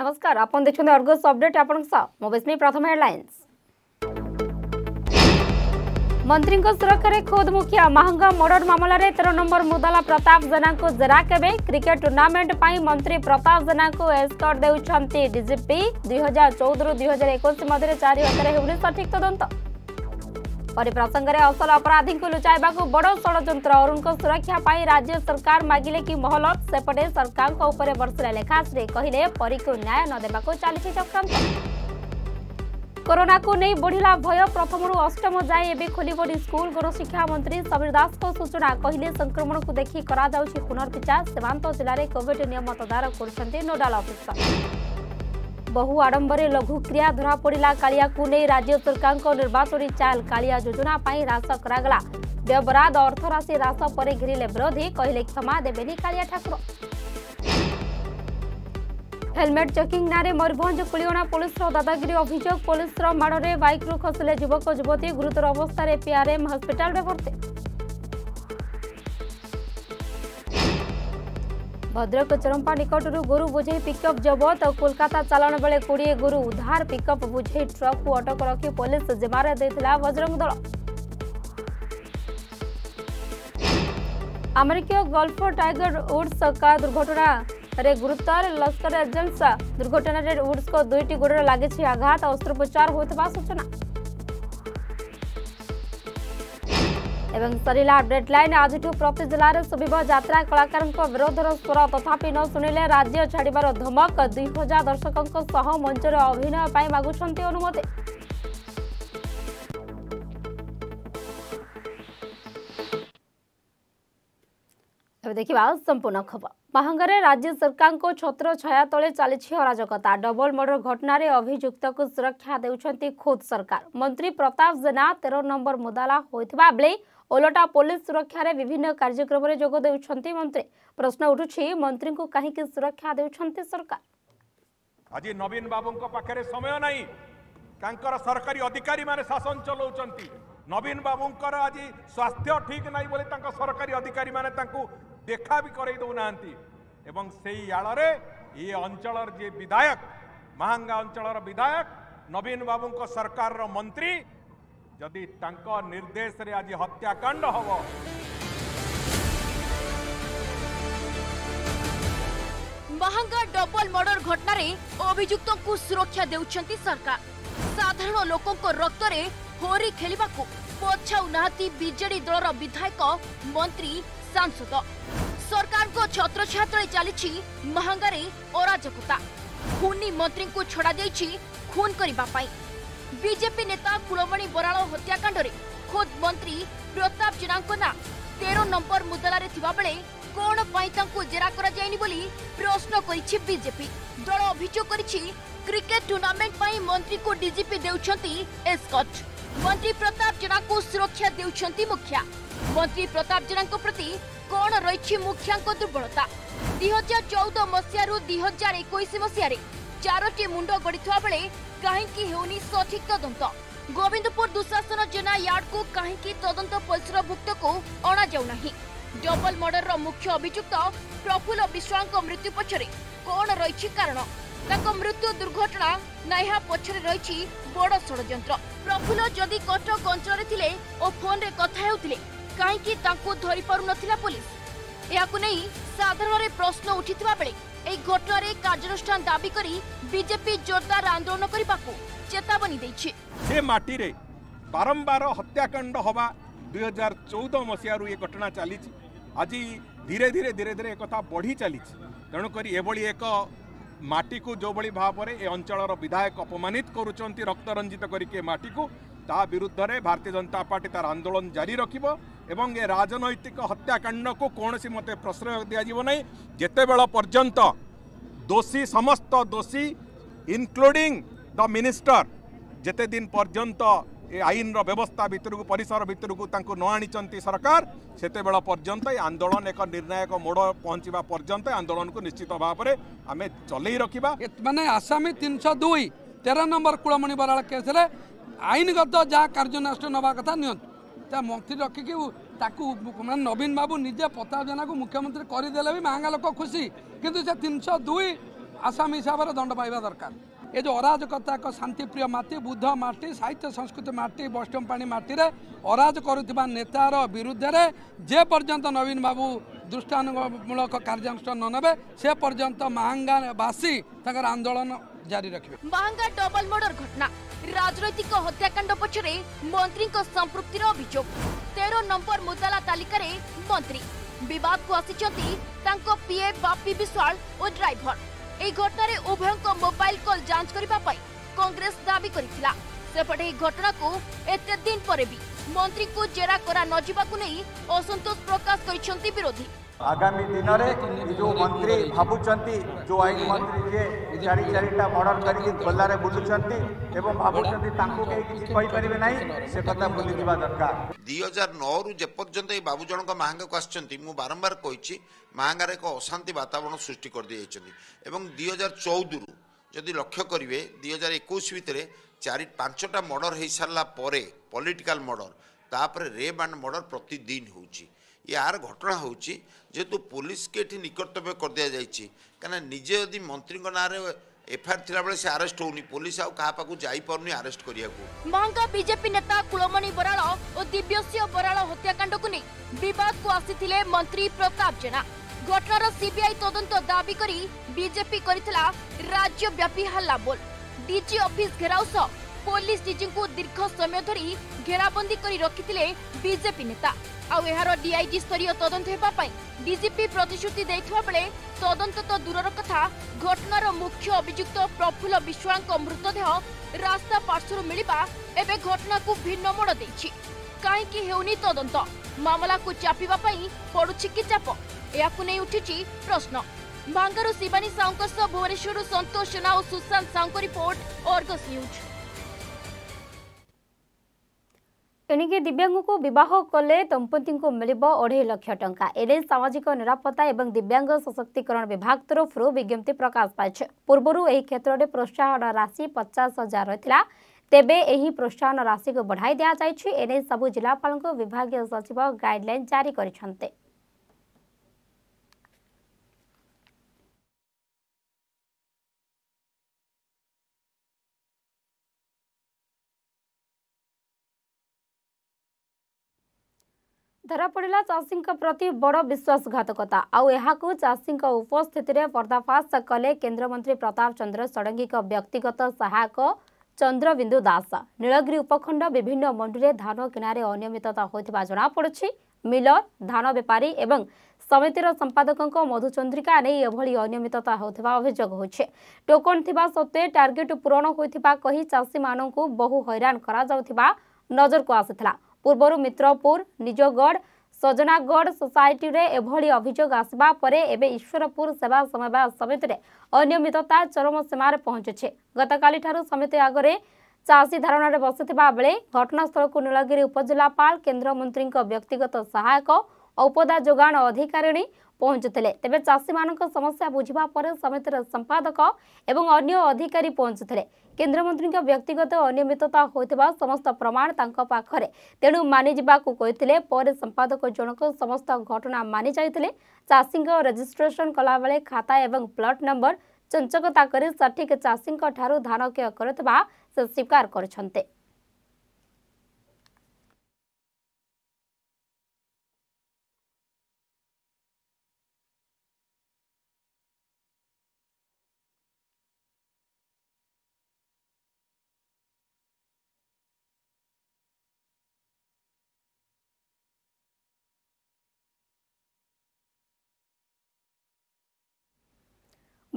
नमस्कार Argus update प्रथम headlines मंत्री सुरक्षा में खोद मुखिया महंगा मर्डर मामलें तेरह नंबर मुदला प्रताप जेना को जेरा के क्रिकेट टूर्णमेंट मंत्री प्रताप जेना को एस्कर्ट देजिपी दुई हजार चौदह दुई हजार एक चार हजार भुवनेश्वर ठीक तदंत तो प्रसंग प्रसङ्गले असल अपराधी को लुचाको बड षड्र अरूको सुरक्षा पनि राज्य सरकार मगले कि महलत सपटे सरकारको उपसिला लेखाश्री कहिले को न्याय को कोरोना नदेछाइ बुढिला भय प्रथम अष्टम जाँ ए खोलि स्कुल गणशिक्षा मन्त्री समीर को सूचना कहिले संक्रमणको देखि पुनर्विचार सीमान्त जाले कोविड नियम तदारकु नोडाल अफिसर बहु आड़ंबर लघु क्रिया धरा पड़ा का नहीं राज्य सरकार को निर्वाचन चाल कालिया योजना पर ह्रास करा व्यवराद अर्थराशि ह्रास पर घेरिले विरोधी कहले क्षमा देवे कालिया ठाकुर हेलमेट चेकिंग नारे मयूरभ कुलियणा पुलिस दादागिरी अभियोग पुलिस माड़ में बैक्रु खसिले युवक युवती गुरुतर अवस्था पीआरएम हस्पिटाल भर्ती भद्रक चरंपा निकटर गोरु बोझे पिकअप जबत और कोलकाता चालाण बेले कोड़े गोरु उधार पिकअप बोझे ट्रक को अटक रखी पुलिस जिमारे देता बजरंग दल ଆମେରିକୀୟ ଗଲ୍ଫ ଟାଇଗର ଉଡ୍ସ କାର ଦୁର୍ଘଟଣାରେ ଗୁରୁତର ଲସ୍କର ଏଜେନ୍ସ ଦୁର୍ଘଟଣାରେ ଉଡ୍ସଙ୍କ ଦୁଇଟି ଗୋଡ଼ରେ ଲାଗିଛି ଆଘାତ ଅସ୍ତ୍ରୋପଚାର ହୋଇଥିବା ସୂଚନା सर डेडलैन आज प्रति जिले शुभ जित्रा कलाकार विरोध स्वर तथापि न शुणिले राज्य छाड़ धमक दुई हजार दर्शकों मंच अभिनय मगुंट अनुमति संपूर्ण खबर महांगे राज्य सरकार को छत्र छाया तले चली अराजकता डबल मर्डर घटना रे अभियुक्त को सुरक्षा देखते खुद सरकार मंत्री प्रताप जेना तेरह नंबर मुदाला होता बेले ଓଲଟା ପୋଲିସ ସୁରକ୍ଷାରେ ବିଭିନ୍ନ କାର୍ଯ୍ୟକ୍ରମରେ ଯୋଗ ଦେଉଛନ୍ତି ମନ୍ତ୍ରୀ ପ୍ରଶ୍ନ ଉଠୁଛି ମନ୍ତ୍ରୀଙ୍କୁ କାହିଁକି ସୁରକ୍ଷା ଦେଉଛନ୍ତି ସରକାର ଆଜି ନବୀନ ବାବୁଙ୍କ ପାଖରେ ସମୟ ନାହିଁ ତାଙ୍କର ସରକାରୀ ଅଧିକାରୀମାନେ ଶାସନ ଚଲାଉଛନ୍ତି ନବୀନ ବାବୁଙ୍କର ଆଜି ସ୍ୱାସ୍ଥ୍ୟ ଠିକ୍ ନାହିଁ ବୋଲି ତାଙ୍କ ସରକାରୀ ଅଧିକାରୀମାନେ ତାଙ୍କୁ ଦେଖା ବି କରେଇ ଦେଉନାହାନ୍ତି ଏବଂ ସେଇ ଆଳରେ ଇଏ ଅଞ୍ଚଳର ଯିଏ ବିଧାୟକ ମାହାଙ୍ଗା ଅଞ୍ଚଳର ବିଧାୟକ ନବୀନ ବାବୁଙ୍କ ସରକାରର ମନ୍ତ୍ରୀ जदि निर्देश रे आज हत्याकांड हम महांगा डबल मर्डर घटन अभियुक्त को सुरक्षा देउछंती सरकार साधारण लोकों रक्त होरी खेल पछाऊना बीजेडी दल विधायक मंत्री सांसद सरकार को छत्र छात्र चली महांगारे अराजकता खुनी मंत्री को छड़ा खून करने বিজেপি নেতা কুলমণি বরাল হত্যাকাণ্ডে খোদ মন্ত্রী প্রতাপ জেনা না তের নম্বর মুদলারে বেড়ে কোণ পাই তাঁকু জেরা করা যায়নি বলে প্রশ্ন করেছে বিজেপি দল অভিযোগ করেছে ক্রিকেট টুর্নামেন্ট পাই মন্ত্রীকে ডিজিপি দেউছন্তি এসকট মন্ত্রী প্রতাপ জেনা সুরক্ষা দেউছন্তি মুখ্যা মন্ত্রী প্রতাপ জেনা প্রতি কোণ রয়েছে মুখ্যাঙ্ক দুর্বলতা দুই হাজার চৌদ মସିହାରୁ দুই হাজার একুশ মସିহারে চারোটি মুন্ড গড়ি বেড়ে କାହିଁକି ହେଉନି ସଠିକ୍ ତଦନ୍ତ ଗୋବିନ୍ଦପୁର ଦୁଃଶାସନ ଜେନା ୟାର୍ଡକୁ କାହିଁକି ତଦନ୍ତ ପରିସରଭୁକ୍ତକୁ ଅଣାଯାଉନାହିଁ ଡବଲ ମର୍ଡରର ମୁଖ୍ୟ ଅଭିଯୁକ୍ତ ପ୍ରଫୁଲ୍ଲ ବିଶ୍ୱାଳଙ୍କ ମୃତ୍ୟୁ ପଛରେ କ'ଣ ରହିଛି କାରଣ ତାଙ୍କ ମୃତ୍ୟୁ ଦୁର୍ଘଟଣା ନା ଏହା ପଛରେ ରହିଛି ବଡ଼ ଷଡ଼ଯନ୍ତ୍ର ପ୍ରଫୁଲ୍ଲ ଯଦି କଟକ ଅଞ୍ଚଳରେ ଥିଲେ ଓ ଫୋନ୍ରେ କଥା ହେଉଥିଲେ କାହିଁକି ତାଙ୍କୁ ଧରିପାରୁନଥିଲା ପୋଲିସ ଏହାକୁ ନେଇ ସାଧାରଣରେ ପ୍ରଶ୍ନ ଉଠିଥିବା ବେଳେ ଏହି ଘଟଣାରେ କାର୍ଯ୍ୟାନୁଷ୍ଠାନ ଦାବି କରି ବିଜେପି ଜୋରଦାର ଆନ୍ଦୋଳନ କରିବାକୁ ଚେତାବନୀ ଦେଇଛି ସେ ମାଟିରେ ବାରମ୍ବାର ହତ୍ୟାକାଣ୍ଡ ହେବା ଦୁଇ ହଜାର ଚଉଦ ମସିହାରୁ ଏ ଘଟଣା ଚାଲିଛି ଆଜି ଧୀରେ ଧୀରେ ଧୀରେ ଧୀରେ ଏକଥା ବଢ଼ି ଚାଲିଛି ତେଣୁକରି ଏଭଳି ଏକ ମାଟିକୁ ଯେଉଁଭଳି ଭାବରେ ଏ ଅଞ୍ଚଳର ବିଧାୟକ ଅପମାନିତ କରୁଛନ୍ତି ରକ୍ତରଞ୍ଜିତ କରିକି ଏ ମାଟିକୁ টা বিരുദ്ധরে ভারত জনতা পার্টি তার আন্দোলন জারি রাখিব এবং এ রাজনৈতিক হত্যা কাণ্ড কো কোন সি মতে প্রশ্ন দিয়া দিব নাই জেতে বেলা পর্যন্ত দোষী সমস্ত দোষী ইনক্লুডিং দা मिनिस्टर জেতে দিন পর্যন্ত আইনৰ ব্যৱস্থা ভিতৰକୁ পৰিසර ভিতৰକୁ তাক নো আনিচନ୍ତି সরকার সেতে বেলা পর্যন্ত আন্দোলন এক निर्णायक মোড় পোনচিবা পৰ্যন্ত আন্দোলনক নিশ্চিতভাৱেৰে আমি চলেই ৰাখিবা এ মানে আসামি 302 13 নম্বৰ কুলামণি বৰালা কেছলে ଆଇନଗତ ଯାହା କାର୍ଯ୍ୟାନୁଷ୍ଠାନ ନେବା କଥା ନିଅନ୍ତୁ ତା ମନ୍ତ୍ରୀ ରଖିକି ତାକୁ ମାନେ ନବୀନ ବାବୁ ନିଜେ ପତା ଯୋଜନାକୁ ମୁଖ୍ୟମନ୍ତ୍ରୀ କରିଦେଲେ ବି ମାହାଙ୍ଗା ଲୋକ ଖୁସି କିନ୍ତୁ ସେ ତିନିଶହ ଦୁଇ ଆସାମୀ ହିସାବରେ ଦଣ୍ଡ ପାଇବା ଦରକାର ଏ ଯେଉଁ ଅରାଜକତା ଏକ ଶାନ୍ତିପ୍ରିୟ ମାଟି ବୁଦ୍ଧ ମାଟି ସାହିତ୍ୟ ସଂସ୍କୃତି ମାଟି ବୈଷ୍ଣବପାଣି ମାଟିରେ ଅରାଜ କରୁଥିବା ନେତାର ବିରୁଦ୍ଧରେ ଯେ ପର୍ଯ୍ୟନ୍ତ ନବୀନ ବାବୁ ଦୃଷ୍ଟାନ୍ତମୂଳକ କାର୍ଯ୍ୟାନୁଷ୍ଠାନ ନ ନେବେ ସେ ପର୍ଯ୍ୟନ୍ତ ମାହାଙ୍ଗାବାସୀ ତାଙ୍କର ଆନ୍ଦୋଳନ ଜାରି ରଖିବେ ମାହାଙ୍ଗା ଡବଲ ମର୍ଡର ଘଟଣା রাজনৈতিক হত্যাকাণ্ড পছরে মন্ত্রী সম্পৃক্তির অভিযোগ তের নম্বর মুদালা তালিকার মন্ত্রী বিবাদকু আসিছন্তি তাঙ্ক পিএ বাপি বিশ্বাল ও ড্রাইভর এই ঘটনার উভয়ঙ্ক মোবাইল কল যাঞ্চ করা কংগ্রেস দাবি করেছিলা সেপটে এই ঘটনাকু এতে দিন পরে বি মন্ত্রীকে জেরা করা নযিবাকু নেই অসন্তোষ প্রকাশ করেছেন বিরোধী ଆଗାମୀ ଦିନରେ ଯେଉଁ ମନ୍ତ୍ରୀ ଭାବୁଛନ୍ତି ଯେଉଁ ଆଇନ ମନ୍ତ୍ରୀ ଯିଏ ଚାରି ଚାରିଟା ମର୍ଡ଼ର କରିକି ଖୋଲାରେ ବୁଲୁଛନ୍ତି ଏବଂ ଭାବୁଛନ୍ତି ତାଙ୍କୁ କେହି କିଛି କହିପାରିବେ ନାହିଁ ସେ କଥା ଭୁଲିଯିବା ଦରକାର ଦୁଇ ହଜାର ନଅରୁ ଯେପର୍ଯ୍ୟନ୍ତ ଏଇ ବାବୁ ଜଣଙ୍କ ମାହାଙ୍ଗାକୁ ଆସିଛନ୍ତି ମୁଁ ବାରମ୍ବାର କହିଛି ମାହାଙ୍ଗାରେ ଏକ ଅଶାନ୍ତି ବାତାବରଣ ସୃଷ୍ଟି କରିଦେଇଯାଇଛନ୍ତି ଏବଂ ଦୁଇ ହଜାର ଚଉଦରୁ ଯଦି ଲକ୍ଷ୍ୟ କରିବେ ଦୁଇ ହଜାର ଏକୋଇଶ ଭିତରେ ଚାରି ପାଞ୍ଚଟା ମର୍ଡ଼ର ହୋଇସାରିଲା ପରେ ପଲିଟିକାଲ ମର୍ଡ଼ର ତାପରେ ରେପ୍ ଆଣ୍ଡ ମର୍ଡ଼ର ପ୍ରତିଦିନ ହେଉଛି ইয়ার ঘটনা হচ্ছে যেহেতু পুলিশকে এটি নিকটতব্য করিদিয়াযাইছি কেন নিজে যদি মন্ত্রী নাঁরে এফআইআর থিলাবেলে সে আরেস্ট হোনি পুলিশ আউ কাহা পাখু যাইপারুনি আরেস্ট করিয়া মহঙ্গা বিজেপি নেতা কুলমণি বরাল ও দিব্যসিংহ বরাল হত্যাকাণ্ডকু নেই বিবাদকু আসিলে মন্ত্রী প্রতাপ জেনা ঘটনার সিবিআই তদন্ত দাবি করে বিজেপি করেছিল রাজ্যব্যাপী হাল্লাবোল ডিজি অফিস ঘেরাও সহ পুলিশ ডিজিঙ্কু দীর্ঘ সময় ধরি ঘেরাবন্দী করে রক্ষিলে বিজেপি নেতা ଆଉ ଏହାର ଡିଆଇଜି ସ୍ତରୀୟ ତଦନ୍ତ ହେବା ପାଇଁ ଡିଜିପି ପ୍ରତିଶ୍ରୁତି ଦେଇଥିବା ବେଳେ ତଦନ୍ତ ତ ଦୂରର କଥା ଘଟଣାର ମୁଖ୍ୟ ଅଭିଯୁକ୍ତ ପ୍ରଫୁଲ୍ଲ ବିଶ୍ୱାଳଙ୍କ ମୃତଦେହ ରାସ୍ତା ପାର୍ଶ୍ୱରୁ ମିଳିବା ଏବେ ଘଟଣାକୁ ଭିନ୍ନ ମୋଡ଼ ଦେଇଛି କାହିଁକି ହେଉନି ତଦନ୍ତ ମାମଲାକୁ ଚାପିବା ପାଇଁ ପଡ଼ୁଛି କି ଚାପ ଏହାକୁ ନେଇ ଉଠିଛି ପ୍ରଶ୍ନ ଭାଙ୍ଗାରୁ ଶିବାନୀ ସାହୁଙ୍କ ସହ ଭୁବନେଶ୍ୱରରୁ ସନ୍ତୋଷ ଜେନା ଓ ସୁଶାନ୍ତ ସାହୁଙ୍କ ରିପୋର୍ଟ ଅର୍ଗସ୍ ନ୍ୟୁଜ୍ ଏଣିକି ଦିବ୍ୟାଙ୍ଗକୁ ବିବାହ କଲେ ଦମ୍ପତିଙ୍କୁ ମିଳିବ ଅଢ଼େଇ ଲକ୍ଷ ଟଙ୍କା ଏନେଇ ସାମାଜିକ ନିରାପତ୍ତା ଏବଂ ଦିବ୍ୟାଙ୍ଗ ସଶକ୍ତିକରଣ ବିଭାଗ ତରଫରୁ ବିଜ୍ଞପ୍ତି ପ୍ରକାଶ ପାଇଛି ପୂର୍ବରୁ ଏହି କ୍ଷେତ୍ରରେ ପ୍ରୋତ୍ସାହନ ରାଶି ପଚାଶ ହଜାର ରହିଥିଲା ତେବେ ଏହି ପ୍ରୋତ୍ସାହନ ରାଶିକୁ ବଢ଼ାଇ ଦିଆଯାଇଛି ଏନେଇ ସବୁ ଜିଲ୍ଲାପାଳଙ୍କୁ ବିଭାଗୀୟ ସଚିବ ଗାଇଡଲାଇନ୍ ଜାରି କରିଛନ୍ତି ଧରାପଡ଼ିଲା ଚାଷୀଙ୍କ ପ୍ରତି ବଡ଼ ବିଶ୍ୱାସଘାତକତା ଆଉ ଏହାକୁ ଚାଷୀଙ୍କ ଉପସ୍ଥିତିରେ ପର୍ଦ୍ଦାଫାଶ କଲେ କେନ୍ଦ୍ରମନ୍ତ୍ରୀ ପ୍ରତାପ ଚନ୍ଦ୍ର ଷଡ଼ଙ୍ଗୀଙ୍କ ବ୍ୟକ୍ତିଗତ ସହାୟକ ଚନ୍ଦ୍ରବିନ୍ଦୁ ଦାସ ନୀଳଗିରି ଉପଖଣ୍ଡ ବିଭିନ୍ନ ମଣ୍ଡିରେ ଧାନ କିଣାରେ ଅନିୟମିତତା ହୋଇଥିବା ଜଣାପଡ଼ୁଛି ମିଲର ଧାନ ବେପାରୀ ଏବଂ ସମିତିର ସମ୍ପାଦକଙ୍କ ମଧୁଚନ୍ଦ୍ରିକା ନେଇ ଏଭଳି ଅନିୟମିତତା ହେଉଥିବା ଅଭିଯୋଗ ହୋଇଛି ଟୋକନ୍ ଥିବା ସତ୍ତ୍ୱେ ଟାର୍ଗେଟ୍ ପୂରଣ ହୋଇଥିବା କହି ଚାଷୀମାନଙ୍କୁ ବହୁ ହଇରାଣ କରାଯାଉଥିବା ନଜରକୁ ଆସିଥିଲା ପୂର୍ବରୁ ମିତ୍ରପୁର ନିଜଗଡ଼ ସଜନାଗଡ଼ ସୋସାଇଟିରେ ଏଭଳି ଅଭିଯୋଗ ଆସିବା ପରେ ଏବେ ଈଶ୍ୱରପୁର ସେବା ସମବାୟ ସମିତିରେ ଅନିୟମିତତା ଚରମ ସୀମାରେ ପହଞ୍ଚୁଛି ଗତକାଲିଠାରୁ ସମିତି ଆଗରେ ଚାଷୀ ଧାରଣାରେ ବସିଥିବା ବେଳେ ଘଟଣାସ୍ଥଳକୁ ନୀଳଗିରି ଉପଜିଲ୍ଲାପାଳ କେନ୍ଦ୍ରମନ୍ତ୍ରୀଙ୍କ ବ୍ୟକ୍ତିଗତ ସହାୟକ ଔପଦା ଯୋଗାଣ ଅଧିକାରିଣୀ ପହଞ୍ଚୁଥିଲେ ତେବେ ଚାଷୀମାନଙ୍କ ସମସ୍ୟା ବୁଝିବା ପରେ ସମିତିର ସମ୍ପାଦକ ଏବଂ ଅନ୍ୟ ଅଧିକାରୀ ପହଞ୍ଚୁଥିଲେ କେନ୍ଦ୍ରମନ୍ତ୍ରୀଙ୍କ ବ୍ୟକ୍ତିଗତ ଅନିୟମିତତା ହୋଇଥିବା ସମସ୍ତ ପ୍ରମାଣ ତାଙ୍କ ପାଖରେ ତେଣୁ ମାନିଯିବାକୁ କହିଥିଲେ ପରେ ସମ୍ପାଦକ ଜଣକ ସମସ୍ତ ଘଟଣା ମାନି ଯାଇଥିଲେ ଚାଷୀଙ୍କ ରେଜିଷ୍ଟ୍ରେସନ କଲାବେଳେ ଖାତା ଏବଂ ପ୍ଲଟ୍ ନମ୍ବର ଚଞ୍ଚକତା କରି ସଠିକ୍ ଚାଷୀଙ୍କଠାରୁ ଧାନ କ୍ରୟ କରୁଥିବା ସେ ସ୍ୱୀକାର କରିଛନ୍ତି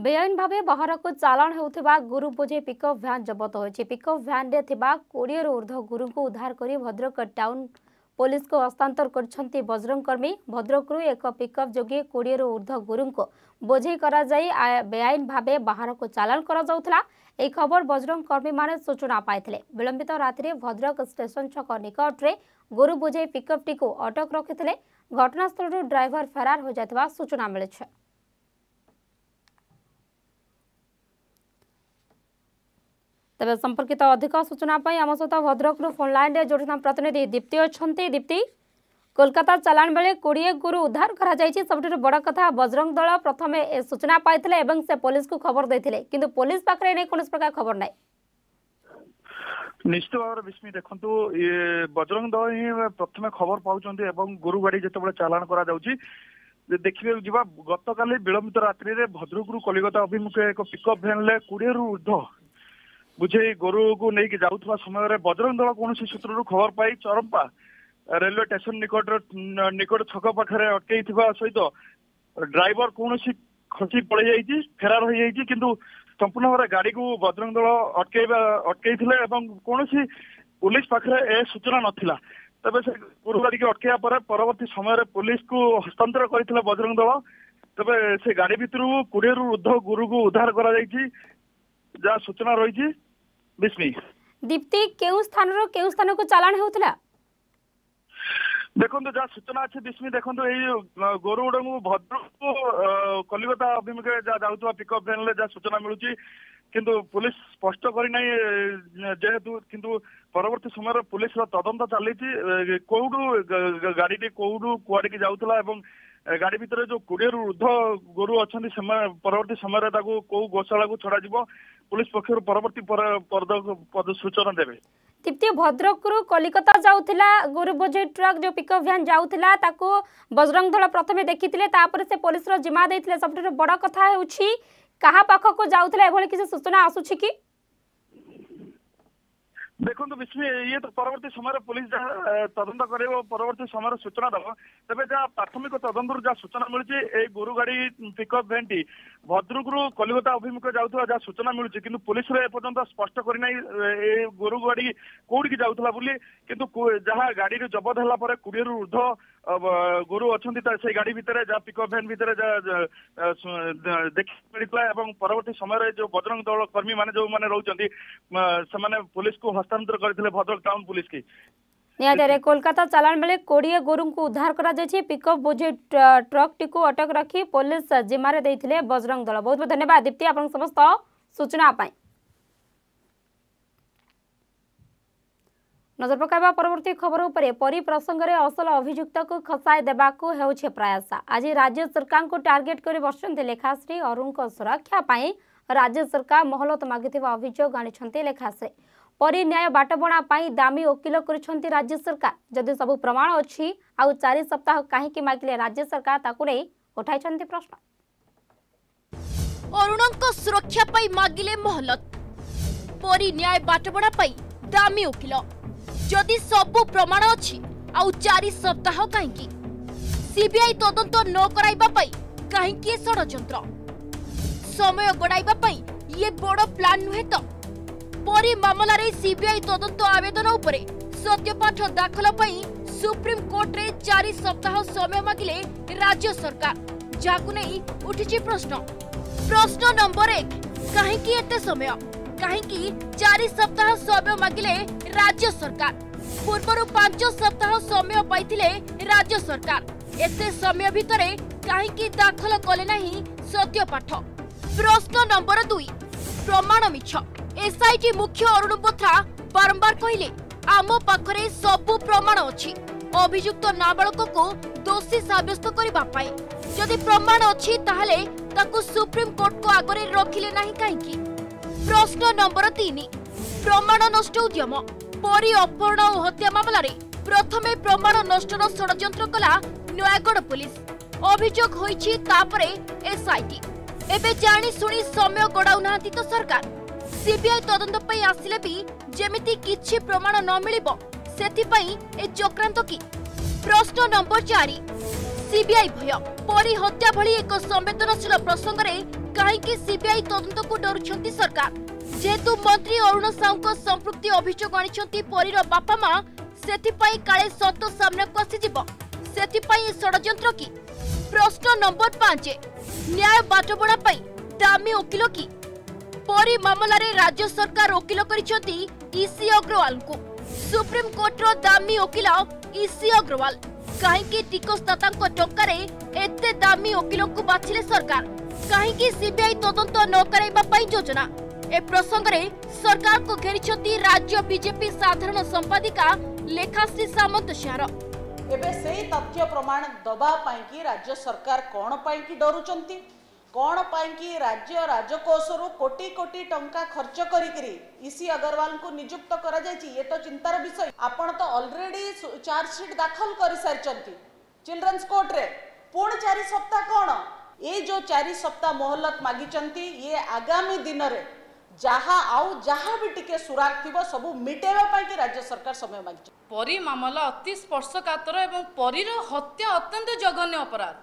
বেআইন ভাবে বাহারকু চালাণ হেউথিবা গুরু বোঝেই পিকঅপ ভ্যান জবত হয়েছে পিকঅপ ভ্যানরে থিবা কোড়িয়ের ঊর্ধ্ব গুরুঙ্কু উদ্ধার করে ভদ্রক টাউন ପୋଲିସକୁ ହସ୍ତାନ୍ତର କରିଛନ୍ତି ବଜରଙ୍ଗ କର୍ମୀ ଭଦ୍ରକରୁ ଏକ ପିକଅପ୍ ଯୋଗେ କୋଡ଼ିଏରୁ ଉର୍ଦ୍ଧ୍ୱ ଗୁରୁଙ୍କୁ ବୋଝେଇ କରାଯାଇ ବେଆଇନ ଭାବେ ବାହାରକୁ ଚାଲାଣ କରାଯାଉଥିଲା ଏହି ଖବର ବଜରଙ୍ଗ କର୍ମୀମାନେ ସୂଚନା ପାଇଥିଲେ ବିଳମ୍ବିତ ରାତିରେ ଭଦ୍ରକ ଷ୍ଟେସନ ଛକ ନିକଟରେ ଗୋରୁ ବୋଝେଇ ପିକଅପ୍ଟିକୁ ଅଟକ ରଖିଥିଲେ ଘଟଣାସ୍ଥଳରୁ ଡ୍ରାଇଭର ଫେରାର ହୋଇଯାଇଥିବା ସୂଚନା ମିଳିଛି ତେବେ ସମ୍ପର୍କିତ ଅଧିକ ସୂଚନା ପାଇଁ ଆମ ସହିତ ଭଦ୍ରକରୁ ଫୋନ୍ ଲାଇନ୍ରେ ଯୋଡ଼ିଛନ୍ତି ପ୍ରତିନିଧି ଦୀପ୍ତି ଅଛନ୍ତି ଦୀପ୍ତି କୋଲକାତା ଚାଲାଣ ବେଳେ କୋଡ଼ିଏ ଗୁରୁ ଉଦ୍ଧାର କରାଯାଇଛି ସବୁଠାରୁ ବଡ଼ କଥା ବଜରଙ୍ଗ ଦଳ ପ୍ରଥମେ ସୂଚନା ପାଇଥିଲେ ଏବଂ ସେ ପୋଲିସକୁ ଖବର ଦେଇଥିଲେ କିନ୍ତୁ ପୋଲିସ ପାଖରେ ଏନେଇ କୌଣସି ପ୍ରକାର ଖବର ନାହିଁ ନିଶ୍ଚିତ ଭାବରେ ବିସ୍ମି ଦେଖନ୍ତୁ ବଜରଙ୍ଗ ଦଳ ହିଁ ପ୍ରଥମେ ଖବର ପାଉଛନ୍ତି ଏବଂ ଗୁରୁଗାଡି ଯେତେବେଳେ ଚାଲାଣ କରାଯାଉଛି ଦେଖିବେ ଯିବା ଗତକାଲି ବିଳମ୍ବିତ ରାତ୍ରିରେ ଭଦ୍ରକରୁ କଲିକତା ଅଭିମୁଖେ ଏକ ପିକଅପ୍ ଭ୍ୟାନ୍ରେ କୋଡ଼ିଏରୁ ଉର୍ଦ୍ଧ୍ୱ ବୁଝେଇ ଗୋରୁକୁ ନେଇକି ଯାଉଥିବା ସମୟରେ ବଜରଙ୍ଗ ଦଳ କୌଣସି ସୂତ୍ରରୁ ଖବର ପାଇ ଚରମ୍ପା ରେଲୱେ ଷ୍ଟେସନ ନିକଟରେ ନିକଟ ଛକ ପାଖରେ ଅଟକେଇଥିବା ସହିତ ଡ୍ରାଇଭର କୌଣସି ଖସି ପଳେଇ ଯାଇଛି ଫେରାର ହୋଇଯାଇଛି କିନ୍ତୁ ସମ୍ପୂର୍ଣ୍ଣ ଭାବରେ ଗାଡିକୁ ବଜରଙ୍ଗ ଦଳ ଅଟକେଇବା ଅଟକେଇଥିଲେ ଏବଂ କୌଣସି ପୋଲିସ ପାଖରେ ଏ ସୂଚନା ନଥିଲା ତେବେ ସେ ଗୋରୁ ଗାଡିକୁ ଅଟକେଇବା ପରେ ପରବର୍ତ୍ତୀ ସମୟରେ ପୋଲିସକୁ ହସ୍ତାନ୍ତର କରିଥିଲା ବଜରଙ୍ଗ ଦଳ ତେବେ ସେ ଗାଡି ଭିତରୁ କୋଡିଏରୁ ଉର୍ଦ୍ଧ୍ୱ ଗୋରୁକୁ ଉଦ୍ଧାର କରାଯାଇଛି যা সূচনা রয়েছে বিস্মি দীপ্তি কেউ স্থানর কেউ স্থানকু চালাণ হেউতলা দেখন্তু যা সূচনা আছে বিস্মি দেখন্তু এই গরুগুড়াঙ্গু ভদ্রকু কলিকতা অভিমুখে যা যাওয়া পিকঅপ ভ্যানলে যা সূচনা মিলুছি কিন্তু পুলিশ স্পষ্ট করে নাই যেহেতু কিন্তু পরবর্তী সময়ের পুলিশর তদন্ত চালিয়েছি কোউডু গাড়িটি কোউডু কুয়াড়িকি যাওয়া এবং ଗାଡି ଭିତରେ ଯୋଉ କୋଡିଏରୁ ଉର୍ଦ୍ଧ ଗୋରୁ ଅଛନ୍ତି ସେମାନେ ପରବର୍ତ୍ତୀ ସମୟରେ ତାକୁ କୋଉ ଗୋଶାଳାକୁ ଛଡାଯିବ ପୁଲିସ ପକ୍ଷରୁ ପରବର୍ତ୍ତୀ ସୂଚନା ଦେବେ ଦୀପ୍ତି ଭଦ୍ରକରୁ କଲିକତା ଯାଉଥିଲା ଗୋରୁ ବୋଝେଇ ଟ୍ରକ୍ ଯେଉଁ ପିକଅପ୍ ଭ୍ୟାନ୍ ଯାଉଥିଲା ତାକୁ ବଜରଙ୍ଗ ଦଳ ପ୍ରଥମେ ଦେଖିଥିଲେ ତାପରେ ସେ ପୋଲିସର ଜିମା ଦେଇଥିଲେ ସବୁଠାରୁ ବଡ଼ କଥା ହେଉଛି କାହା ପାଖକୁ ଯାଉଥିଲା ଏଭଳି କିଛି ସୂଚନା ଆସୁଛି କି ଦେଖନ୍ତୁ ବିସ୍ମି ଇଏ ତ ପରବର୍ତ୍ତୀ ସମୟରେ ପୋଲିସ ଯାହା ତଦନ୍ତ କରିବ ପରବର୍ତ୍ତୀ ସମୟରେ ସୂଚନା ଦେବ ତେବେ ଯାହା ପ୍ରାଥମିକ ତଦନ୍ତରୁ ଯାହା ସୂଚନା ମିଳୁଛି ଏଇ ଗୋରୁ ଗାଡି ପିକଅପ୍ ଭ୍ୟାନ୍ଟି ଭଦ୍ରକରୁ କଲିକତା ଅଭିମୁଖେ ଯାଉଥିବା ଯାହା ସୂଚନା ମିଳୁଛି କିନ୍ତୁ ପୋଲିସର ଏପର୍ଯ୍ୟନ୍ତ ସ୍ପଷ୍ଟ କରିନାହିଁ ଏ ଗୋରୁ ଗାଡି କୋଉଠିକି ଯାଉଥିଲା ବୋଲି କିନ୍ତୁ ଯାହା ଗାଡିରୁ ଜବତ ହେଲା ପରେ କୋଡିଏରୁ ଉର୍ଦ୍ଧ୍ୱ गुरु अच्छा से गाड़ी भितर जहाँ पिकअप भैन भितर देख मिलता है परवर्ती समय जो बजरंग दल कर्मी मान जो मैंने रोचान पुलिस को हस्तांतर करते भद्रक टाउन पुलिस की कोलकाता चलाण बेले कोड़े गोरु को उद्धार कर पिकअप बोझ ट्रक टी अटक रखी पुलिस जिम्मे बजरंग दल बहुत बहुत धन्यवाद दीप्ति आप समस्त सूचना पाई नजर पकावा परवर्त खबर परिप्रसंग असल अभिजुक्त को खसाई देवाक प्रयास आज राज्य सरकार को टार्गेट कर लेखाश्री अरुण सुरक्षापी राज्य सरकार महलत मागुवा अभियोग आखाश्री परी न्याय बाटबणाई दामी वकिल कर राज्य सरकार जदि सब प्रमाण अच्छी आ चार सप्ताह कहीं मागिले राज्य सरकार उठाई प्रश्न अरुण सुरक्षा पाई मागिले महलत परी न्याय बाटबणाई दामी वकिल যদি সব প্রমাণ অছি আউ সপ্তাহ কাহিঁকি সিবিআই তদন্ত ন করাইবা পাই এ ষড়যন্ত্র সময় গড়াইবা ইয়ে বড় প্লান নুহে তো পরে মামলার সিবিআই তদন্ত আবেদন উপরে সত্যপাঠ দাখল পাই সুপ্রিম কোর্টরে চারি সপ্তাহ সময় মাগিলে রাজ্য সরকার যা নেই উঠিছি প্রশ্ন প্রশ্ন নম্বর এক কাহিঁকি এত সময় କାହିଁକି ଚାରି ସପ୍ତାହ ସମୟ ମାଗିଲେ ରାଜ୍ୟ ସରକାର ପୂର୍ବରୁ ପାଞ୍ଚ ସପ୍ତାହ ସମୟ ପାଇଥିଲେ ରାଜ୍ୟ ସରକାର ଏତେ ସମୟ ଭିତରେ କାହିଁକି ଦାଖଲ କଲେ ନାହିଁ ସତ୍ୟପାଠ ପ୍ରଶ୍ନ ନମ୍ବର ଦୁଇ ପ୍ରମାଣ ମିଛ ଏସ୍ଆଇଟି ମୁଖ୍ୟ ଅରୁଣ ବୋଥ୍ରା ବାରମ୍ବାର କହିଲେ ଆମ ପାଖରେ ସବୁ ପ୍ରମାଣ ଅଛି ଅଭିଯୁକ୍ତ ନାବାଳକକୁ ଦୋଷୀ ସାବ୍ୟସ୍ତ କରିବା ପାଇଁ ଯଦି ପ୍ରମାଣ ଅଛି ତାହେଲେ ତାକୁ ସୁପ୍ରିମକୋର୍ଟଙ୍କ ଆଗରେ ରଖିଲେ ନାହିଁ କାହିଁକି প্রশ্ন নম্বর তিন প্রমাণ নষ্ট উদ্যম পরী অপহরণ ও হত্যা মামলার প্রথমে প্রমাণ নষ্টর ষড়যন্ত্র কলা নয়াগড় পুলিশ অভিযোগ হয়েছে তাপরে এসআইটি এবে জাণি শুনি সময় গড়াও না তো সরকার সিবিআই তদন্ত আসলে বি যেমিতি কিছু প্রমাণ ন মিলব সেপাই এ চক্রান্ত কি প্রশ্ন নম্বর চারি সিবিআই ভয় পড়ি হত্যা ভি এক সংবেদনশীল প্রসঙ্গে কী সিবিআই তদন্তক ডরুচ্ছেন সরকার যেহেতু মন্ত্রী অরুণ সাউঙ্ সম্পৃক্তি অভিযোগ আনিছেন পরীর বাপা মা সেপাই কালে সত সামনাকু আসিযোগ সেপাই এ ষড়যন্ত্র কি প্রশ্ন নম্বর পাঁচ ন্যায় বাটবড়া পাই দামি ওকিল কি পরী মামলার রাজ্য সরকার ওকিল করেছেন ইসি অগ্রওয়াল সুপ্রিম কোর্টর দামি ওকিল ইসি অগ্রওয়াল कहीं टिकसदाता टकर दामी वकिल को बाछले सरकार कहीं सीबीआई तदंत न करोजना ए प्रसंग सरकार को घेरी राज्य बीजेपी साधारण संपादिका लेखाश्री सामंत सिंह एवं से तथ्य प्रमाण दबापी राज्य सरकार कौन पाई डरुंच କ'ଣ ପାଇଁକି ରାଜ୍ୟ ରାଜକୋଷରୁ କୋଟି କୋଟି ଟଙ୍କା ଖର୍ଚ୍ଚ କରିକିରି ଇସି ଅଗ୍ରୱାଲଙ୍କୁ ନିଯୁକ୍ତ କରାଯାଇଛି ଇଏ ତ ଚିନ୍ତାର ବିଷୟ ଆପଣ ତ ଅଲରେଡି ଚାର୍ଜସିଟ୍ ଦାଖଲ କରିସାରିଛନ୍ତି ଚିଲଡ୍ରେନ୍ସ କୋର୍ଟରେ ପୁଣି ଚାରି ସପ୍ତାହ କ'ଣ ଏଇ ଯେଉଁ ଚାରି ସପ୍ତାହ ମହଲତ ମାଗିଛନ୍ତି ଇଏ ଆଗାମୀ ଦିନରେ ଯାହା ଆଉ ଯାହା ବି ଟିକେ ସୁରାଗ ଥିବ ସବୁ ମିଟେଇବା ପାଇଁକି ରାଜ୍ୟ ସରକାର ସମୟ ମାଗିଛନ୍ତି ପରୀ ମାମଲା ଅତି ସ୍ପର୍ଶକାତର ଏବଂ ପରୀର ହତ୍ୟା ଅତ୍ୟନ୍ତ ଜଘନ୍ୟ ଅପରାଧ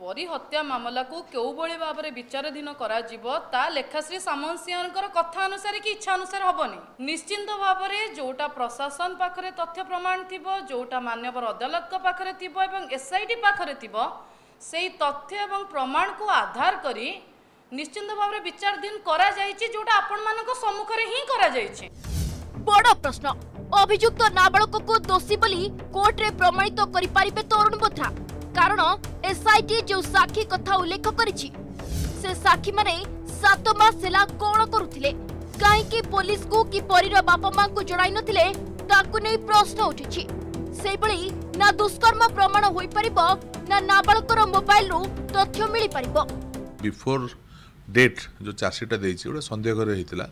ପରି ହତ୍ୟା ମାମଲାକୁ କେଉଁଭଳି ଭାବରେ ବିଚାରାଧୀନ କରାଯିବ ତା ଲେଖାଶ୍ରୀ ସାମନ୍ତସିଂହଙ୍କର କଥା ଅନୁସାରେ କି ଇଚ୍ଛା ଅନୁସାରେ ହେବନି ନିଶ୍ଚିନ୍ତ ଭାବରେ ଯେଉଁଟା ପ୍ରଶାସନ ପାଖରେ ତଥ୍ୟ ପ୍ରମାଣ ଥିବ ଯେଉଁଟା ମାନ୍ୟବର ଅଦାଲତଙ୍କ ପାଖରେ ଥିବ ଏବଂ ଏସ୍ଆଇଟି ପାଖରେ ଥିବ ସେଇ ତଥ୍ୟ ଏବଂ ପ୍ରମାଣକୁ ଆଧାର କରି ନିଶ୍ଚିନ୍ତ ଭାବରେ ବିଚାରାଧୀନ କରାଯାଇଛି ଯେଉଁଟା ଆପଣମାନଙ୍କ ସମ୍ମୁଖରେ ହିଁ କରାଯାଇଛି ବଡ଼ ପ୍ରଶ୍ନ ଅଭିଯୁକ୍ତ ନାବାଳକକୁ ଦୋଷୀ ବୋଲି କୋର୍ଟରେ ପ୍ରମାଣିତ କରିପାରିବେ ତରୁଣ ବୋଥା କାରଣ ଏସ୍ଆଇଟି ଯେଉଁ ସାକ୍ଷୀ କଥା ଉଲ୍ଲେଖ କରିଛି ସେ ସାକ୍ଷୀମାନେ ସାତ ମାସ ହେଲା କ'ଣ କରୁଥିଲେ କାହିଁକି ପୋଲିସକୁ କି ପରୀର ବାପା ମାଙ୍କୁ ଜଣାଇ ନଥିଲେ ତାକୁ ନେଇ ପ୍ରଶ୍ନ ଉଠିଛି ସେହିଭଳି ନା ଦୁଷ୍କର୍ମ ପ୍ରମାଣ ହୋଇପାରିବ ନା ନାବାଳକର ମୋବାଇଲରୁ ତଥ୍ୟ ମିଳିପାରିବ ବିଫୋର ଡେଟ୍ ଯେଉଁ ଚାଷୀଟା ଦେଇଛି ଗୋଟେ ସନ୍ଦେହରେ ହେଇଥିଲା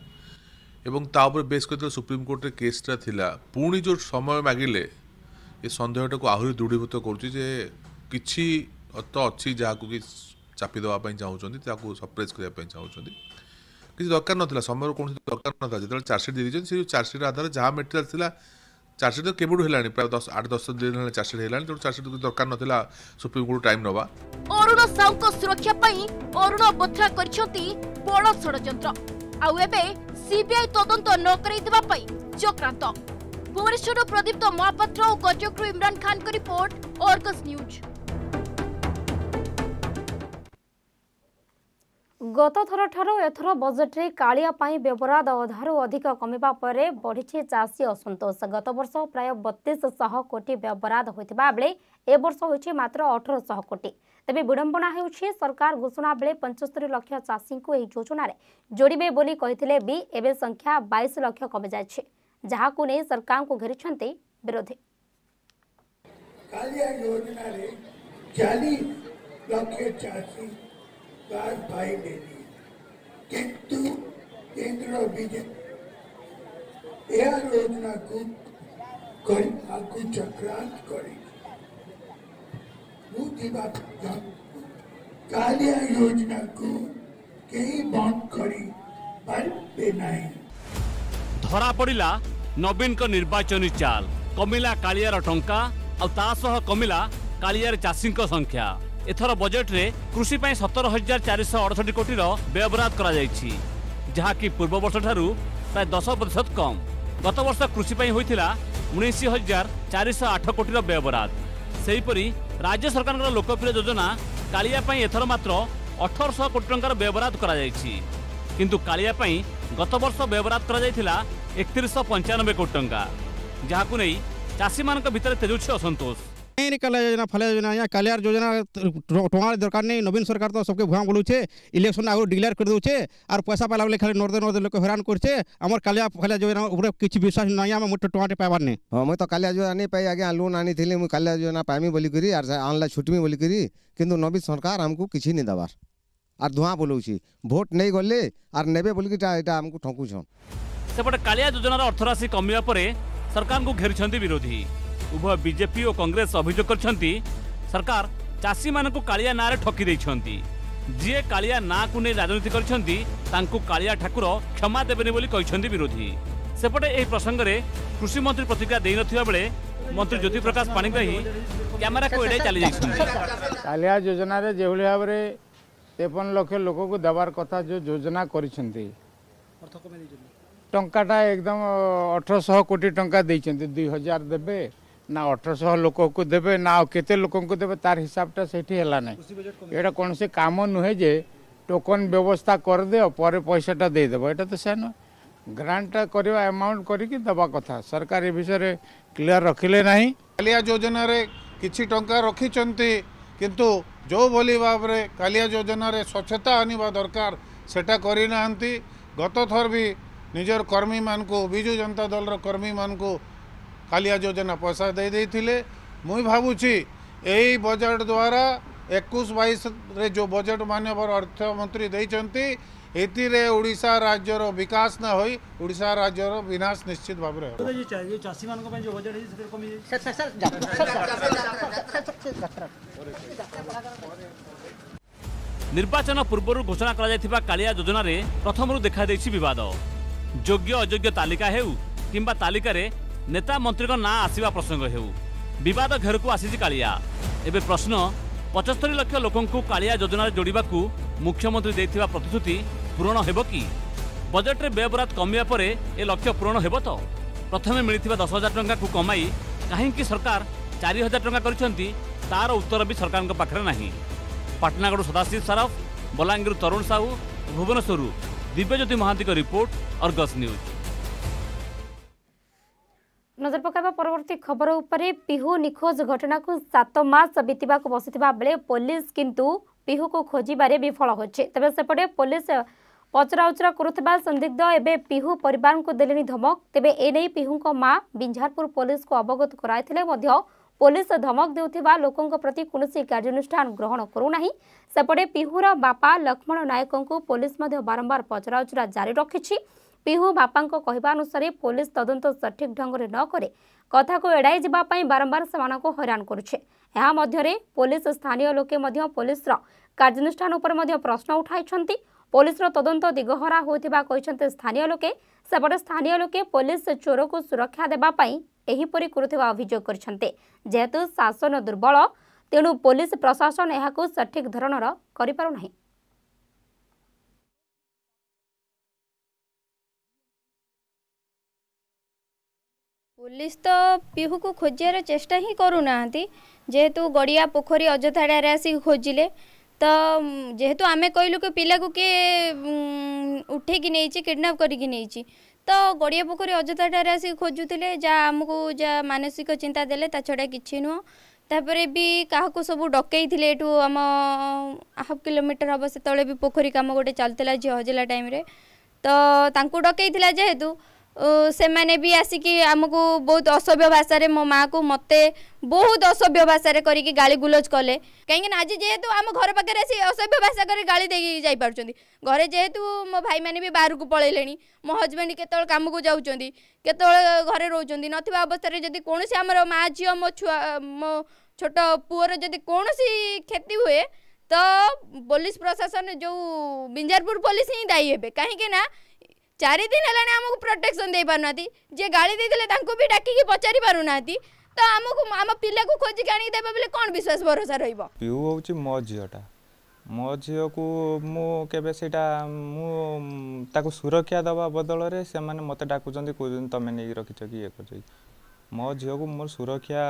ଏବଂ ତା ଉପରେ ବେସ୍ କରିଥିଲେ ସୁପ୍ରିମକୋର୍ଟରେ କେସ୍ଟା ଥିଲା ପୁଣି ଯେଉଁ ସମୟ ମାଗିଲେ ଏ ସନ୍ଦେହଟାକୁ ଆହୁରି ଦୃଢ଼ୀଭୂତ କରୁଛି ଯେ କିଛି ତ ଅଛି ଯାହାକୁ କି ଚାପି ଦେବା ପାଇଁ ଚାହୁଁଛନ୍ତି ତାକୁ ସପ୍ରେଜ୍ କରିବା ପାଇଁ ଚାହୁଁଛନ୍ତି କିଛି ଦରକାର ନଥିଲା ସମୟର କୌଣସି ଦରକାର ନଥିଲା ଯେତେବେଳେ ଚାର୍ଜସିଟ୍ ଦେଇଦେଇଛନ୍ତି ସେ ଯେଉଁ ଚାର୍ଜସିଟ୍ ଆଧାରରେ ଯାହା ମେଟେରିଆଲ୍ ଥିଲା ଚାର୍ଜସିଟ୍ ତ କେବେଠୁ ହେଲାଣି ପ୍ରାୟ ଦଶ ଆଠ ଦଶ ଦିନ ହେଲାଣି ଚାର୍ଜସିଟ୍ ହେଲାଣି ତେଣୁ ଚାର୍ଜସିଟ୍ ଦରକାର ନଥିଲା ସୁପ୍ରିମକୋର୍ଟ ଟାଇମ୍ ନେବା ଅରୁଣ ସାହୁଙ୍କ ସୁରକ୍ଷା ପାଇଁ ଅରୁଣ ବୋଥ୍ରା କରିଛନ୍ତି ବଡ଼ ଷଡ଼ଯନ୍ତ୍ର ଆଉ ଏବେ ସିବିଆଇ ତଦନ୍ତ ନ କରାଇଦେବା ପାଇଁ ଚକ୍ରାନ୍ତ ଭୁବନେଶ୍ୱରରୁ ପ୍ରଦୀପ୍ତ ମହାପାତ୍ର ଓ ଗଜକରୁ ଇମ୍ରାନ ଖାନଙ୍କ ରିପୋର୍ଟ ଅର୍ଗସ୍ ନ୍ୟୁଜ୍ ଗତଥର ଠାରୁ ଏଥର ବଜେଟ୍ରେ କାଳିଆ ପାଇଁ ବ୍ୟବରାଦ ଅଧାରୁ ଅଧିକ କମିବା ପରେ ବଢ଼ିଛି ଚାଷୀ ଅସନ୍ତୋଷ ଗତବର୍ଷ ପ୍ରାୟ ବତିଶ ଶହ କୋଟି ବ୍ୟବରାଦ ହୋଇଥିବା ବେଳେ ଏ ବର୍ଷ ହୋଇଛି ମାତ୍ର ଅଠରଶହ କୋଟି ତେବେ ବିଡ଼ମ୍ବନା ହେଉଛି ସରକାର ଘୋଷଣା ବେଳେ ପଞ୍ଚସ୍ତରି ଲକ୍ଷ ଚାଷୀଙ୍କୁ ଏହି ଯୋଜନାରେ ଯୋଡ଼ିବେ ବୋଲି କହିଥିଲେ ବି ଏବେ ସଂଖ୍ୟା ବାଇଶ ଲକ୍ଷ କମିଯାଇଛି ଯାହାକୁ ନେଇ ସରକାରଙ୍କୁ ଘେରିଛନ୍ତି ବିରୋଧୀ କାଳିଆ बात भाई ने ली किंतु केंद्र बीजेपी यह योजना को कोई आपको चक्रांत करी मुझे बात जान कालिया योजना को कहीं बंद करी बंद पे धरा पड़ीला नवीन का निर्वाचन चाल कमिला कालियार टंका और ताह कमिला कालियार चासिंग का संख्या ଏଥର ବଜେଟ୍ରେ କୃଷି ପାଇଁ ସତର ହଜାର ଚାରିଶହ ଅଡ଼ଷଠି କୋଟିର ବ୍ୟୟବରାଦ କରାଯାଇଛି ଯାହାକି ପୂର୍ବବର୍ଷଠାରୁ ପ୍ରାୟ ଦଶ ପ୍ରତିଶତ କମ୍ ଗତବର୍ଷ କୃଷି ପାଇଁ ହୋଇଥିଲା ଉଣେଇଶ ହଜାର ଚାରିଶହ ଆଠ କୋଟିର ବ୍ୟୟବରାଦ ସେହିପରି ରାଜ୍ୟ ସରକାରଙ୍କର ଲୋକପ୍ରିୟ ଯୋଜନା କାଳିଆ ପାଇଁ ଏଥର ମାତ୍ର ଅଠରଶହ କୋଟି ଟଙ୍କାର ବ୍ୟୟବରାଦ କରାଯାଇଛି କିନ୍ତୁ କାଳିଆ ପାଇଁ ଗତବର୍ଷ ବ୍ୟୟବରାଦ କରାଯାଇଥିଲା ଏକତିରିଶହ ପଞ୍ଚାନବେ କୋଟି ଟଙ୍କା ଯାହାକୁ ନେଇ ଚାଷୀମାନଙ୍କ ଭିତରେ ତେଜୁଛି ଅସନ୍ତୋଷ नहीं निकल योजना फले योजना या कल्याण योजना टोणार दरकार नहीं नवीन सरकार तो सबके भुआ बोलूचे इलेक्शन आगे डिक्लेयर कर दूचे और पैसा पाला बोले खाली नर्दे नर्दे लोक हैरान करते हमर कालिया फले योजना उपरे किछ विश्वास नहीं आम मोट टोणार पाइबार नहीं हाँ मुझे तो कालिया योजना नहीं पाई आज्ञा लोन आनी थिले मु कालिया योजना पाइमी बोली करी आनला छुटमी बोली करी किंतु नवीन सरकार आमको किसी नहीं देवार आर धुआं बोलौची भोट नहीं गले आर ने बोल कि एटा ठकुछन सेपटे कालिया योजनार अर्थराशि कमे सरकार को घेरी विरोधी উভয় বিজেপি ও কংগ্রেস অভিযোগ করছেন সরকার চাষী মানুষ কালিয়া না ঠকি দিয়েছেন যে কালিয়া না নিয়ে রাজনীতি করছেন তাঁকু কালিয়া ঠাকুর ক্ষমা দেবেনি বলে কিন্তু বিরোধী সেপটে এই প্রসঙ্গে কৃষিমন্ত্রী প্রতিক্রিয়া দেই নথিবাবেলে মন্ত্রী জ্যোতিপ্রকাশ পাণিগ্রাহী ক্যামেরাকু এড়াই চালি যাই কালিয়া যোজনার যেভাবে ভাবে তেপন লক্ষ লোক দেবার কথা যে যোজনা করেছেন টঙ্কাটা একদম অঠরশহ কোটি টঙ্কা দিয়েছেন দুই হাজার দেবে ना अठरश लोक को देवे ना के लोक देवे तार हिसाब से कौन से कम नुहेजे टोकन व्यवस्था करदे पर पैसाटा देदेव यहाँ तो सै नु ग्रांट करवा एमाउंट करवा सरकार ये विषय क्लीयर रखिले ना का योजन कि टाइम रखिंट कि जो भली भाव कालिया योजन स्वच्छता आनवा दरकार से गत थर भी निजर कर्मी मान विजु जनता दल रर्मी मानू କାଳିଆ ଯୋଜନା ପଇସା ଦେଇଦେଇଥିଲେ ମୁଁ ଭାବୁଛି ଏହି ବଜେଟ୍ ଦ୍ୱାରା ଏକୋଇଶ ବାଇଶରେ ଯେଉଁ ବଜେଟ୍ ମାନ୍ୟବର ଅର୍ଥମନ୍ତ୍ରୀ ଦେଇଛନ୍ତି ଏଥିରେ ଓଡ଼ିଶା ରାଜ୍ୟର ବିକାଶ ନ ହୋଇ ଓଡ଼ିଶା ରାଜ୍ୟର ବିନାଶ ନିଶ୍ଚିତ ଭାବରେ ହେବ ଚାଷୀମାନଙ୍କ ପାଇଁ ଯେଉଁ ବଜେଟ୍ ନିର୍ବାଚନ ପୂର୍ବରୁ ଘୋଷଣା କରାଯାଇଥିବା କାଳିଆ ଯୋଜନାରେ ପ୍ରଥମରୁ ଦେଖାଦେଇଛି ବିବାଦ ଯୋଗ୍ୟ ଅଯୋଗ୍ୟ ତାଲିକା ହେଉ କିମ୍ବା ତାଲିକାରେ ନେତା ମନ୍ତ୍ରୀଙ୍କ ନାଁ ଆସିବା ପ୍ରସଙ୍ଗ ହେଉ ବିବାଦ ଘେରକୁ ଆସିଛି କାଳିଆ ଏବେ ପ୍ରଶ୍ନ ପଞ୍ଚସ୍ତରୀ ଲକ୍ଷ ଲୋକଙ୍କୁ କାଳିଆ ଯୋଜନାରେ ଯୋଡ଼ିବାକୁ ମୁଖ୍ୟମନ୍ତ୍ରୀ ଦେଇଥିବା ପ୍ରତିଶ୍ରୁତି ପୂରଣ ହେବ କି ବଜେଟ୍ରେ ବ୍ୟୟବରାଦ କମିବା ପରେ ଏ ଲକ୍ଷ୍ୟ ପୂରଣ ହେବ ତ ପ୍ରଥମେ ମିଳିଥିବା ଦଶ ହଜାର ଟଙ୍କାକୁ କମାଇ କାହିଁକି ସରକାର ଚାରି ହଜାର ଟଙ୍କା କରିଛନ୍ତି ତାର ଉତ୍ତର ବି ସରକାରଙ୍କ ପାଖରେ ନାହିଁ ପାଟନାଗଡ଼ରୁ ସଦାଶିବ ସାରଫ ବଲାଙ୍ଗୀରରୁ ତରୁଣ ସାହୁ ଭୁବନେଶ୍ୱରରୁ ଦିବ୍ୟଜ୍ୟୋତି ମହାନ୍ତିଙ୍କ ରିପୋର୍ଟ ଅର୍ଗସ୍ ନ୍ୟୁଜ୍ ନଜର ପକାଇବା ପରବର୍ତ୍ତୀ ଖବର ଉପରେ ପିହୁ ନିଖୋଜ ଘଟଣାକୁ ସାତ ମାସ ବିତିବାକୁ ବସିଥିବା ବେଳେ ପୋଲିସ କିନ୍ତୁ ପିହୁକୁ ଖୋଜିବାରେ ବିଫଳ ହୋଇଛି ତେବେ ସେପଟେ ପୋଲିସ ପଚରାଉଚରା କରୁଥିବା ସନ୍ଦିଗ୍ଧ ଏବେ ପିହୁ ପରିବାରଙ୍କୁ ଦେଲେଣି ଧମକ ତେବେ ଏନେଇ ପିହୁଙ୍କ ମା ବିଞ୍ଝାରପୁର ପୋଲିସକୁ ଅବଗତ କରାଇଥିଲେ ମଧ୍ୟ ପୋଲିସ ଧମକ ଦେଉଥିବା ଲୋକଙ୍କ ପ୍ରତି କୌଣସି କାର୍ଯ୍ୟାନୁଷ୍ଠାନ ଗ୍ରହଣ କରୁନାହିଁ ସେପଟେ ପିହୁର ବାପା ଲକ୍ଷ୍ମଣ ନାୟକଙ୍କୁ ପୋଲିସ ମଧ୍ୟ ବାରମ୍ବାର ପଚରାଉଚରା ଜାରି ରଖିଛି ପିହୁ ବାପାଙ୍କ କହିବା ଅନୁସାରେ ପୋଲିସ ତଦନ୍ତ ସଠିକ୍ ଢଙ୍ଗରେ ନ କରେ କଥାକୁ ଏଡ଼ାଇ ଯିବା ପାଇଁ ବାରମ୍ବାର ସେମାନଙ୍କୁ ହଇରାଣ କରୁଛେ ଏହା ମଧ୍ୟରେ ପୋଲିସ ସ୍ଥାନୀୟ ଲୋକେ ମଧ୍ୟ ପୋଲିସର କାର୍ଯ୍ୟାନୁଷ୍ଠାନ ଉପରେ ମଧ୍ୟ ପ୍ରଶ୍ନ ଉଠାଇଛନ୍ତି ପୋଲିସର ତଦନ୍ତ ଦିଗହରା ହୋଇଥିବା କହିଛନ୍ତି ସ୍ଥାନୀୟ ଲୋକେ ସେପଟେ ସ୍ଥାନୀୟ ଲୋକେ ପୋଲିସ ଚୋରକୁ ସୁରକ୍ଷା ଦେବା ପାଇଁ ଏହିପରି କରୁଥିବା ଅଭିଯୋଗ କରିଛନ୍ତି ଯେହେତୁ ଶାସନ ଦୁର୍ବଳ ତେଣୁ ପୋଲିସ ପ୍ରଶାସନ ଏହାକୁ ସଠିକ୍ ଧରଣର କରିପାରୁନାହିଁ पुलिस तो पिहू को खोजार चेष्टा ही करूना जेहेतु गड़िया पोखरी अजथाड़ आसिक खोजिले तो जेहेतु आम कहलु कि पिला को किए उठे किडनाप कर तो गड़िया पोखरी अजथाड़ आसिक खोजुले जहाँ आमको जहाँ मानसिक चिंता दे छा कि नुह तापर भी क्या को सब डकई आम हाफ कोमीटर हम से भी पोखरी कम गोटे चलता झील हजला टाइम तो डकई जेहेतु ସେମାନେ ବି ଆସିକି ଆମକୁ ବହୁତ ଅସଭ୍ୟ ଭାଷାରେ ମୋ ମାଆକୁ ମୋତେ ବହୁତ ଅସଭ୍ୟ ଭାଷାରେ କରିକି ଗାଳିଗୁଲଜ କଲେ କାହିଁକିନା ଆଜି ଯେହେତୁ ଆମ ଘର ପାଖରେ ଆସି ଅସଭ୍ୟ ଭାଷା କରି ଗାଳି ଦେଇକି ଯାଇପାରୁଛନ୍ତି ଘରେ ଯେହେତୁ ମୋ ଭାଇମାନେ ବି ବାହାରକୁ ପଳେଇଲେଣି ମୋ ହଜବେଣ୍ଡ କେତେବେଳେ କାମକୁ ଯାଉଛନ୍ତି କେତେବେଳେ ଘରେ ରହୁଛନ୍ତି ନଥିବା ଅବସ୍ଥାରେ ଯଦି କୌଣସି ଆମର ମା ଝିଅ ମୋ ଛୁଆ ମୋ ଛୋଟ ପୁଅର ଯଦି କୌଣସି କ୍ଷତି ହୁଏ ତ ପୋଲିସ ପ୍ରଶାସନ ଯେଉଁ ବିଞ୍ଜାରପୁର ପୋଲିସ ହିଁ ଦାୟୀ ହେବେ କାହିଁକି ନା ଚାରି ଦିନ ହେଲାଣି ଆମକୁ ପ୍ରୋଟେକ୍ସନ୍ ଦେଇପାରୁନାହାନ୍ତି ଯିଏ ଗାଳି ଦେଇଥିଲେ ତାଙ୍କୁ ବି ଡାକିକି ପଚାରି ପାରୁନାହାନ୍ତି ତ ଆମକୁ ଆମ ପିଲାକୁ ଖୋଜିକି ଆଣିକି ଦେବେ ବୋଲି କ'ଣ ବିଶ୍ୱାସ ଭରସା ରହିବ ପିଉ ହେଉଛି ମୋ ଝିଅଟା ମୋ ଝିଅକୁ ମୁଁ କେବେ ସେଇଟା ମୁଁ ତାକୁ ସୁରକ୍ଷା ଦେବା ବଦଳରେ ସେମାନେ ମୋତେ ଡାକୁଛନ୍ତି କହୁଛନ୍ତି ତୁମେ ନେଇକି ରଖିଛ କି ଇଏ କରୁଛ ମୋ ଝିଅକୁ ମୋର ସୁରକ୍ଷା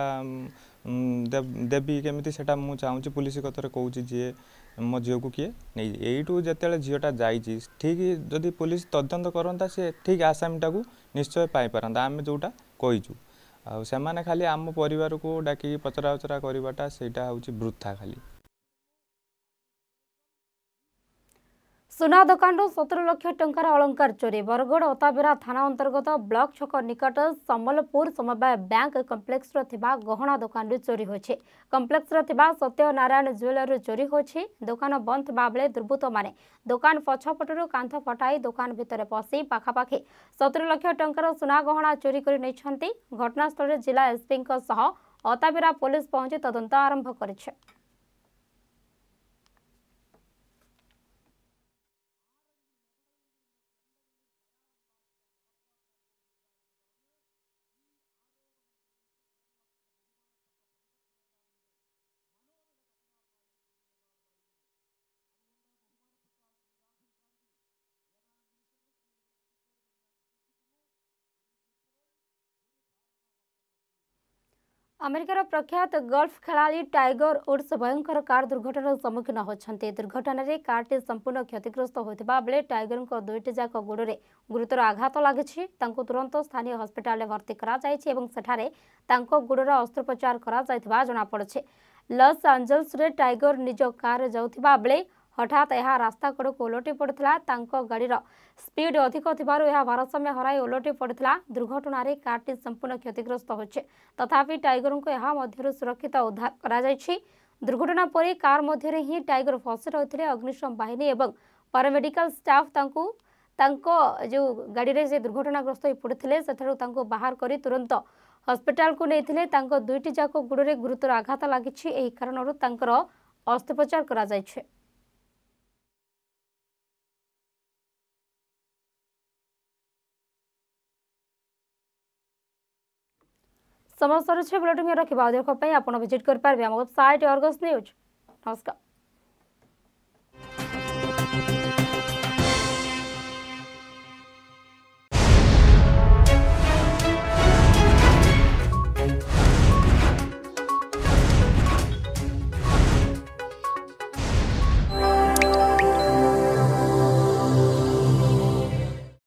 ଦେବି କେମିତି ସେଇଟା ମୁଁ ଚାହୁଁଛି ପୁଲିସ କଥାରେ କହୁଛି ଯିଏ ମୋ ଝିଅକୁ କିଏ ନେଇ ଏଇଠୁ ଯେତେବେଳେ ଝିଅଟା ଯାଇଛି ଠିକ୍ ଯଦି ପୋଲିସ ତଦନ୍ତ କରନ୍ତା ସେ ଠିକ୍ ଆସାମୀଟାକୁ ନିଶ୍ଚୟ ପାଇପାରନ୍ତା ଆମେ ଯେଉଁଟା କହିଛୁ ଆଉ ସେମାନେ ଖାଲି ଆମ ପରିବାରକୁ ଡାକିକି ପଚରା ଉଚରା କରିବାଟା ସେଇଟା ହେଉଛି ବୃଥା ଖାଲି ସୁନା ଦୋକାନରୁ ସତର ଲକ୍ଷ ଟଙ୍କାର ଅଳଙ୍କାର ଚୋରି ବରଗଡ଼ ଅତାବେରା ଥାନା ଅନ୍ତର୍ଗତ ବ୍ଲକ ଛକ ନିକଟ ସମ୍ବଲପୁର ସମବାୟ ବ୍ୟାଙ୍କ କମ୍ପ୍ଲେକ୍ସର ଥିବା ଗହଣା ଦୋକାନରୁ ଚୋରି ହୋଇଛି କମ୍ପ୍ଲେକ୍ସରେ ଥିବା ସତ୍ୟ ନାରାୟଣ ଜୁଏଲରୁ ଚୋରି ହୋଇଛି ଦୋକାନ ବନ୍ଦ ଥିବାବେଳେ ଦୁର୍ବୃତ୍ତମାନେ ଦୋକାନ ପଛପଟରୁ କାନ୍ଥ ଫଟାଇ ଦୋକାନ ଭିତରେ ପଶି ପାଖାପାଖି ସତର ଲକ୍ଷ ଟଙ୍କାର ସୁନା ଗହଣା ଚୋରି କରି ନେଇଛନ୍ତି ଘଟଣାସ୍ଥଳରେ ଜିଲ୍ଲା ଏସ୍ପିଙ୍କ ସହ ଅତାବେରା ପୋଲିସ ପହଞ୍ଚି ତଦନ୍ତ ଆରମ୍ଭ କରିଛି ଆମେରିକାର ପ୍ରଖ୍ୟାତ ଗଲ୍ଫ ଖେଳାଳି ଟାଇଗର ଉଡ୍ସ ଭୟଙ୍କର କାର୍ ଦୁର୍ଘଟଣାର ସମ୍ମୁଖୀନ ହୋଇଛନ୍ତି ଦୁର୍ଘଟଣାରେ କାର୍ଟି ସମ୍ପୂର୍ଣ୍ଣ କ୍ଷତିଗ୍ରସ୍ତ ହୋଇଥିବା ବେଳେ ଟାଇଗରଙ୍କ ଦୁଇଟି ଯାକ ଗୋଡ଼ରେ ଗୁରୁତର ଆଘାତ ଲାଗିଛି ତାଙ୍କୁ ତୁରନ୍ତ ସ୍ଥାନୀୟ ହସ୍ପିଟାଲରେ ଭର୍ତ୍ତି କରାଯାଇଛି ଏବଂ ସେଠାରେ ତାଙ୍କ ଗୋଡ଼ର ଅସ୍ତ୍ରୋପଚାର କରାଯାଇଥିବା ଜଣାପଡ଼ିଛି ଲସ୍ ଆଞ୍ଜେଲସ୍ରେ ଟାଇଗର ନିଜ କାର୍ରେ ଯାଉଥିବା ବେଳେ হঠাৎ ଏହା ରାସ୍ତା କଡ଼କୁ ଓଲଟି ପଡ଼ିଥିଲା ତାଙ୍କ ଗାଡ଼ିର ସ୍ପିଡ୍ ଅଧିକ ଥିବାରୁ ଏହା ଭାରସାମ୍ୟ ହରାଇ ଓଲଟି ପଡ଼ିଥିଲା ଦୁର୍ଘଟଣାରେ କାର୍ଟି ସମ୍ପୂର୍ଣ୍ଣ କ୍ଷତିଗ୍ରସ୍ତ ହୋଇଛି ତଥାପି ଟାଇଗରଙ୍କୁ ଏହା ମଧ୍ୟରୁ ସୁରକ୍ଷିତ ଉଦ୍ଧାର କରାଯାଇଛି ଦୁର୍ଘଟଣା ପରେ କାର୍ ମଧ୍ୟରେ ହିଁ ଟାଇଗର ଫସି ରହିଥିଲେ ଅଗ୍ନିଶମ ବାହିନୀ ଏବଂ ପାରାମେଡିକାଲ ଷ୍ଟାଫ୍ ତାଙ୍କୁ ତାଙ୍କ ଯେଉଁ ଗାଡ଼ିରେ ସେ ଦୁର୍ଘଟଣାଗ୍ରସ୍ତ ହୋଇ ପଡ଼ିଥିଲେ ସେଠାରୁ ତାଙ୍କୁ ବାହାର କରି ତୁରନ୍ତ ହସ୍ପିଟାଲକୁ ନେଇଥିଲେ ତାଙ୍କ ଦୁଇଟି ଯାକ ଗୋଡ଼ରେ ଗୁରୁତର ଆଘାତ ଲାଗିଛି ଏହି କାରଣରୁ ତାଙ୍କର ଅସ୍ତ୍ରୋପଚାର କରାଯାଇଛି समस्त अच्छे बुलेटिन रखा देखापी आप भिजिट करेंगे सैट अर्गस न्यूज नमस्कार